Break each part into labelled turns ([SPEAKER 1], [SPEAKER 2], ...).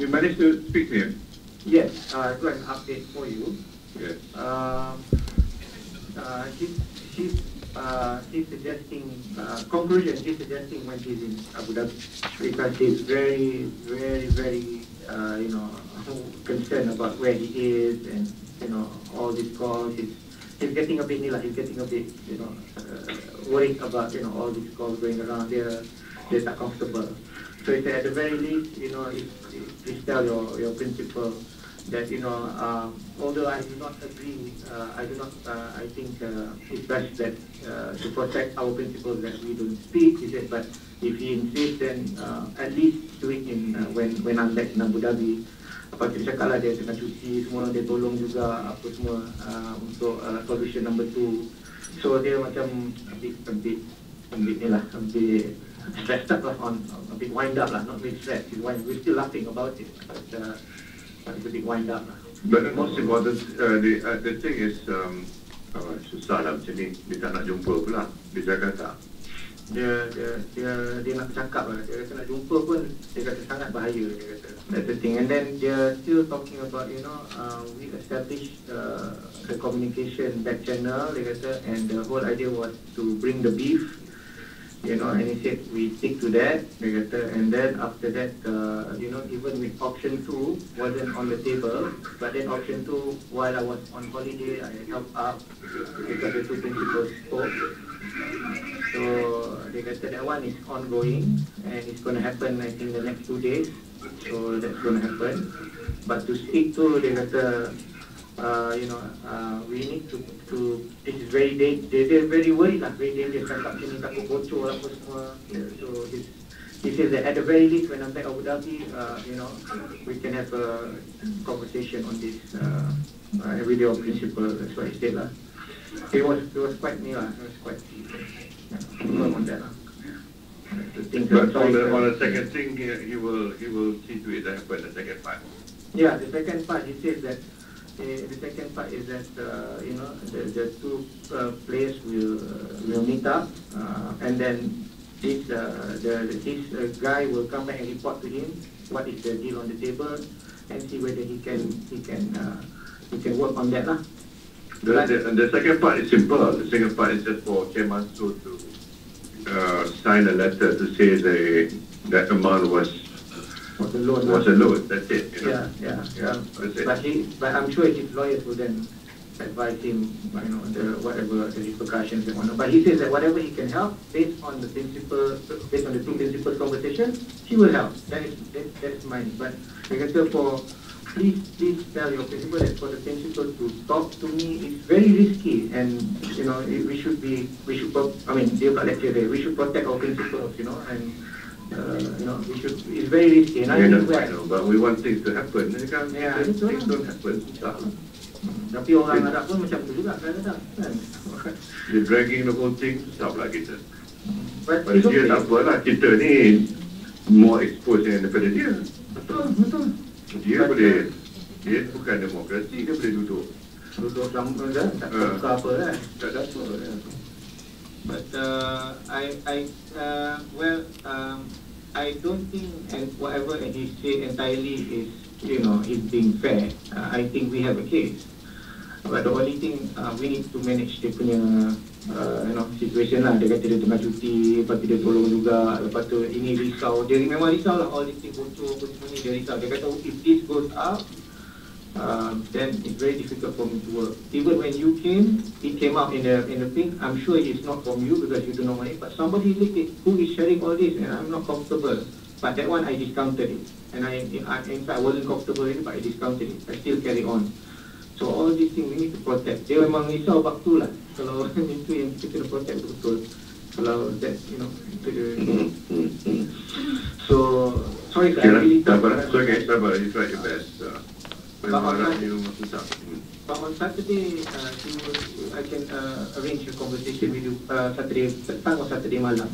[SPEAKER 1] You managed to speak to him?
[SPEAKER 2] Yes, uh, I've got an update for you.
[SPEAKER 1] Yes.
[SPEAKER 2] Um, uh, she's, she's, uh, she's suggesting, uh, conclusion, she's suggesting when she's in Abu Dhabi because she's very, very, very, uh, you know, concerned about where he is and, you know, all these calls. He's, he's getting a bit, he's getting a bit, you know, uh, worried about, you know, all these calls going around there. They're not comfortable. So it's at the very least, you know, please tell your, your principal that, you know, um, although I do not agree, uh, I do not, uh, I think uh, it's best that uh, to protect our principles that we don't speak, he said, but if he insists, then uh, at least do it in, uh, when, when I'm back in Abu Dhabi. Lepas tu cakap lah dia tengah cuti semua, dia tolong juga apa semua uh, untuk uh, solution number two. So dia macam a bit, a bit, a bit ni lah, a bit stressed up lah, on, a bit wind up lah, not really wind, we're still laughing about it, but uh, it's a bit wind up lah.
[SPEAKER 1] But the most important, uh, the, uh, the thing is, um, uh, susah lah macam ni, dia tak nak jumpa pula, dia cakap tak.
[SPEAKER 2] Dia, dia, dia, dia nak cakap lah, dia kata nak jumpa pun, dia kata sangat bahaya, dia kata. That's the thing. And then they're still talking about, you know, uh, we established uh, the communication back channel, dia kata, and the whole idea was to bring the beef you know, and he said we stick to that, dia kata, and then after that, uh, you know, even with option two wasn't on the table, but then option two, while I was on holiday, I helped out because the two principals spoke. So they kata that one is ongoing and it's going to happen I think the next two days. So that's going to happen. But to stick to, they kata, uh, you know, uh, we need to, to this is very dangerous, they're very worried lah, very dangerous, cakap sini takut bocor apa semua. So this, he says that at the very least when I'm back Abu Dhabi, uh, you know, we can have a conversation on this uh, uh, everyday of principle, that's what he said lah. It was, it was quite near, it was quite firm on that lah. The
[SPEAKER 1] But on the, on the second thing, he, will, he will see to it that happen, the second part.
[SPEAKER 2] Yeah, the second part, he says that uh, the second part is that uh, you know the, the two uh, players will uh, will meet up, uh, and then this uh, the this guy will come back and report to him what is the deal on the table, and see whether he can he can he can work on that lah.
[SPEAKER 1] The, the, the second part is simple. The second part is just for K. Mansur to sign a letter to say the, that amount was
[SPEAKER 2] For the loan.
[SPEAKER 1] was a loan. That's it. You know?
[SPEAKER 2] Yeah, yeah, yeah.
[SPEAKER 1] It.
[SPEAKER 2] But he, but I'm sure his lawyers will then advise him, you know, the whatever the repercussions and whatnot. But he says that whatever he can help, based on the principal, based on the two principal conversation, he will help. That is that, that's mine. But like I said, for please, please tell your principal that for the principal to talk to me is very risky, and you know it- we should be, we should, I mean, dia kat lecture we should protect our principals, you know, and you know, we should. It's very risky, and I
[SPEAKER 1] Yeah,
[SPEAKER 2] think
[SPEAKER 1] that's
[SPEAKER 2] that.
[SPEAKER 1] But we want things to happen. Kan,
[SPEAKER 2] Yeah,
[SPEAKER 1] things,
[SPEAKER 2] betul
[SPEAKER 1] things
[SPEAKER 2] lah.
[SPEAKER 1] don't happen. Susah.
[SPEAKER 2] Tapi orang Arab pun macam tu juga kadang-kadang kan.
[SPEAKER 1] They're dragging the whole thing, susah pula kita.
[SPEAKER 2] But
[SPEAKER 1] Pada
[SPEAKER 2] it's
[SPEAKER 1] dia
[SPEAKER 2] okay.
[SPEAKER 1] tak apa lah, kita ni more exposed daripada dia.
[SPEAKER 2] Betul, betul.
[SPEAKER 1] Dia
[SPEAKER 2] But,
[SPEAKER 1] boleh, dia bukan demokrasi, dia boleh duduk.
[SPEAKER 2] Duduk lama kan, tak
[SPEAKER 1] Ah.
[SPEAKER 2] suka apa kan.
[SPEAKER 1] Tak ada apa.
[SPEAKER 2] kan. But uh, I, I, uh, well, um, I don't think and whatever he said entirely is, you know, is being fair. Uh, I think we have a case. But the only thing uh, we need to manage dia punya uh, you know, situation lah. Dia kata dia tengah cuti, lepas tu dia tolong juga, lepas tu ini risau. Dia memang risau lah, all this thing bocor apa semua ni, dia risau. Dia kata if this goes up, uh, then it's very difficult for me to work. Even when you came, it came out in the in the thing. I'm sure it's not from you because you don't know money, but somebody leaked it who is sharing all this, and I'm not comfortable. But that one I discounted it, and I, I in fact I wasn't comfortable with it, but I discounted it. I still carry on. So all these things we need to protect. Dia memang risau waktu lah. Kalau itu yang kita kena protect betul. Kalau that you know itu dia. So sorry
[SPEAKER 1] Okay
[SPEAKER 2] I really
[SPEAKER 1] sabar. It's okay, sabar. You try your best. Susah.
[SPEAKER 2] But on Saturday, uh, you, I can uh, arrange a conversation with you uh, Saturday petang or Saturday malam.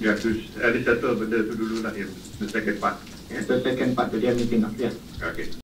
[SPEAKER 1] Ya, tu at least settle benda tu dulu lah, yang the second part.
[SPEAKER 2] Yeah, the second part, the dia meeting up. Yeah.
[SPEAKER 1] Okay.